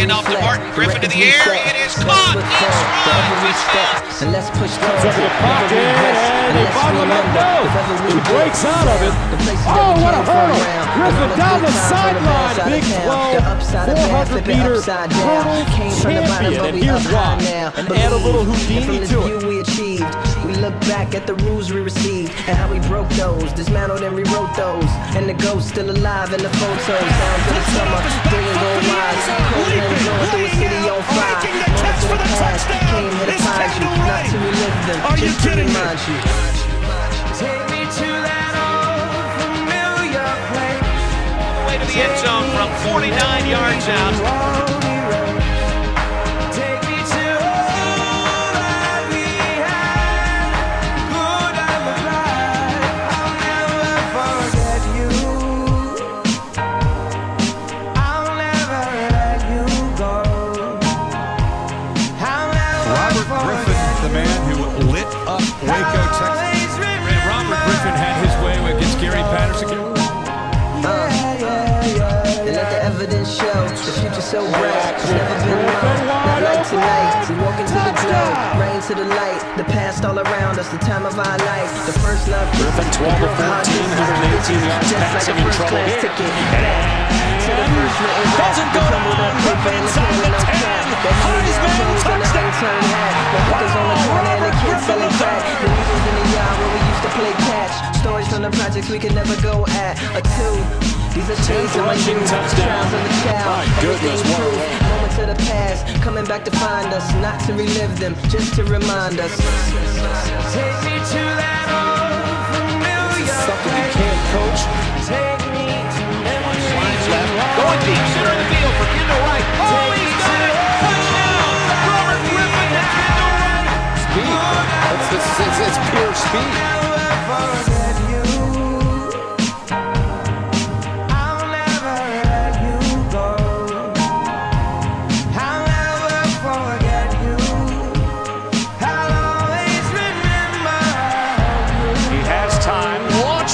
handoff to Martin Griffin to the air. It is caught. It's Touchdown. And let's push Comes up in the pocket, and they bottom let go. He breaks out of it. Oh, what a hurdle! Griffin down the sideline. Big 12, 400 meter hurdle champion. And here's why. And add a little Houdini to it. We achieved. We look back at the rules we received and how we broke those, dismantled and rewrote those. And the ghost still alive in the photos. Down to the summer, doing go wise. Cold winds blowing through a city on fire. Moments in the past came here to find you, not to relive them, just to remind you. Take me to that old familiar place. Way to the end zone from 49 yards out. The glow, rain to the light. The past all around us, the time of our life. The first love. Griffin, 12 of 14, 118 yards Just like passing in trouble here. ticket. To the first written rap. Doesn't go We come with a down. paper and a and no cap. That hand down pose and the unturned hat. The hookers on the corner the kids selling crack. The needles in the yard where we used to play catch. Stories from the projects we could never go at. A two. These are chains of my rushing youth, touchdowns. of the child. My goodness, what a run. moments of the past, coming back to find us, not to relive them, just to remind us. Take me to that old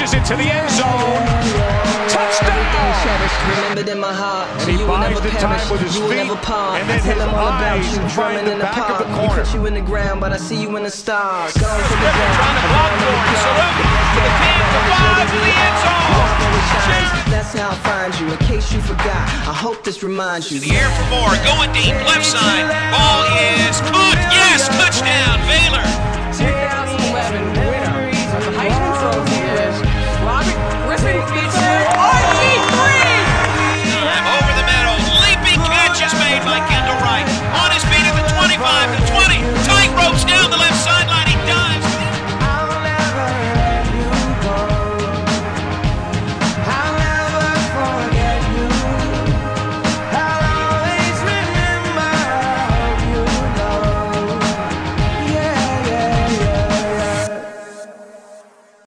launches it to the end zone. Touchdown! remembered in my heart. And he you will buys never the time perish, with his you will feet, and then tell his them all about eyes you, find drumming the in the back of the corner. put you in the ground, but I see you in the stars. To the ground, trying to block for him. Salute to the team for five to the end zone. That's how I find you. In case you forgot, I hope this reminds you. the air for more. Going deep. Left side.